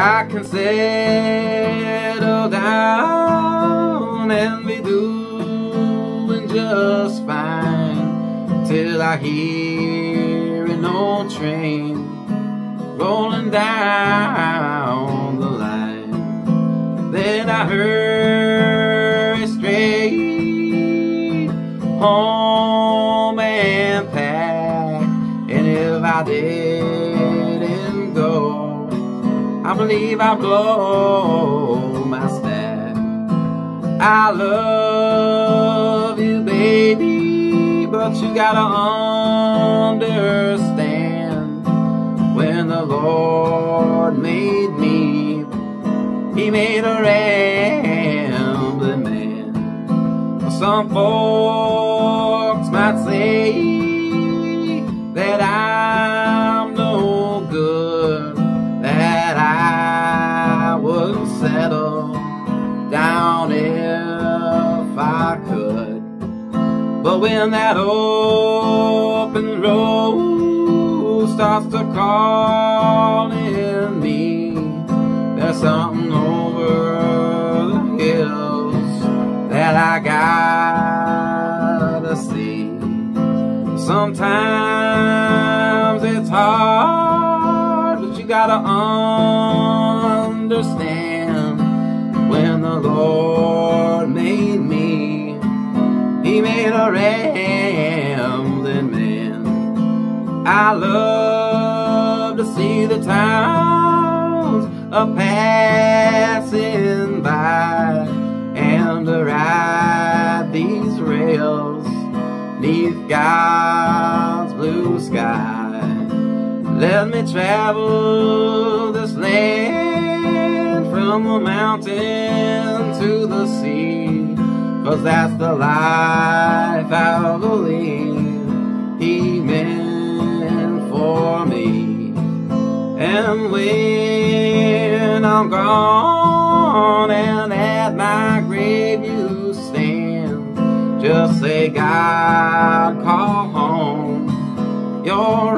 I can settle down and be doing just fine till I hear an old train rolling down the line. Then I hurry straight home and pack, and if I go, I believe I'd blow my stack. I love you, baby, but you gotta understand when the Lord made me, He made a rambling man. Some folks might say I wouldn't settle down if I could. But when that open road starts to call in me, there's something over the hills that I gotta see. Sometimes it's hard, gotta understand when the Lord made me, He made a rambling man. I love to see the towns a passing by and to ride these rails neath God's blue sky. Let me travel this land from the mountain to the sea, cause that's the life I believe He meant for me. And when I'm gone and at my grave you stand, just say, God, call home your rain.